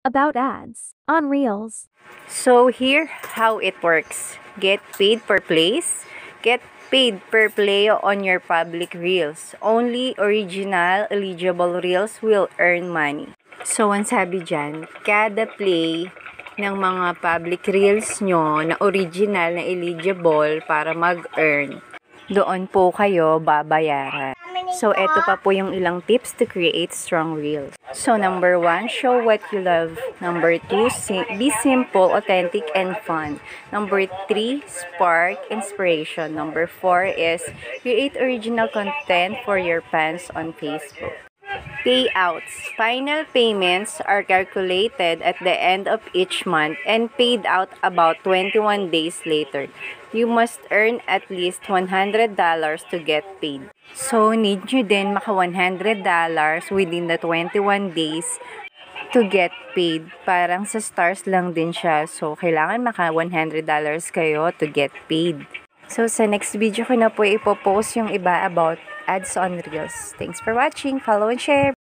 About ads on Reels. So here how it works. Get paid per plays. Get paid per play on your public reels. Only original eligible reels will earn money. So ang sabi dyan, kada play ng mga public reels nyo na original na eligible para mag-earn, doon po kayo babayaran. So, eto pa po yung ilang tips to create strong reels. So, number one, show what you love. Number two, si- be simple, authentic, and fun. Number three, spark inspiration. Number four is create original content for your fans on Facebook. Payouts. Final payments are calculated at the end of each month and paid out about 21 days later. You must earn at least $100 to get paid. So, need nyo din maka $100 within the 21 days to get paid. Parang sa stars lang din siya. So, kailangan maka $100 kayo to get paid. So, sa next video ko na po ipopost yung iba about ads on Reels. Thanks for watching. Follow and share.